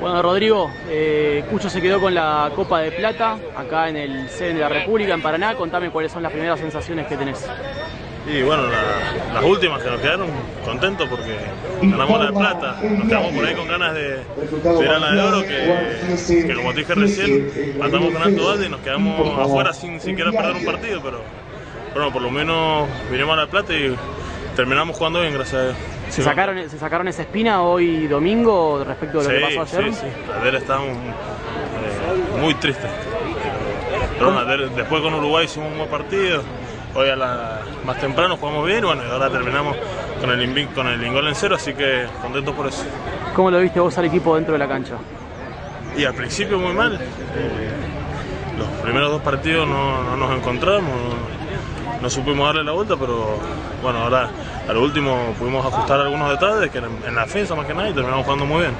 Bueno, Rodrigo, eh, Cucho se quedó con la Copa de Plata acá en el CEN de la República, en Paraná. Contame cuáles son las primeras sensaciones que tenés. Y bueno, la- las últimas que nos quedaron contentos porque ganamos la de plata. Nos quedamos por ahí con ganas de, ir a la de oro, que, como te dije recién, matamos con alto balde y nos quedamos afuera sin siquiera perder un partido. Pero bueno, por lo menos vinimos a la plata y terminamos jugando bien, gracias a Dios. ¿Se sacaron, ¿Se sacaron esa espina hoy domingo respecto de lo que pasó ayer? Sí, sí. Ayer estábamos eh, muy tristes. Pero bueno, ayer- después con Uruguay hicimos un buen partido. Hoy a la, más temprano jugamos bien bueno, y ahora terminamos con el, invi- con el ingol en cero, así que contentos por eso. ¿Cómo lo viste vos al equipo dentro de la cancha? Y al principio muy mal. Eh, los primeros dos partidos no, no nos encontramos, no, supimos darle la vuelta, pero bueno, ahora a lo último pudimos ajustar algunos detalles, que en la defensa más que nada, y terminamos jugando muy bien.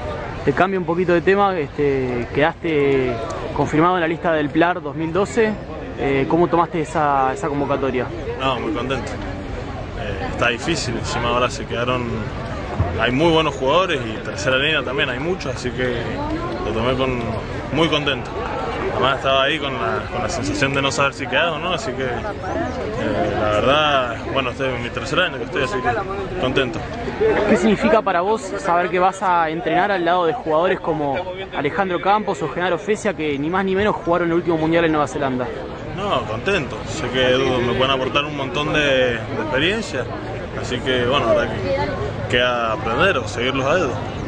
Te cambio un poquito de tema, este, quedaste confirmado en la lista del PLAR 2012. Eh, ¿Cómo tomaste esa, esa convocatoria? No, muy contento. Eh, está difícil, encima ahora se quedaron. Hay muy buenos jugadores y tercera línea también hay muchos, así que lo tomé con muy contento. Además estaba ahí con la, con la sensación de no saber si quedaba o no, así que eh, la verdad, bueno, este es mi tercer año que estoy, así que contento. ¿Qué significa para vos saber que vas a entrenar al lado de jugadores como Alejandro Campos o Genaro Fesia, que ni más ni menos jugaron el último mundial en Nueva Zelanda? No, contento. Sé que me pueden aportar un montón de, de experiencia, así que bueno, ahora que queda aprender o seguirlos a dedo.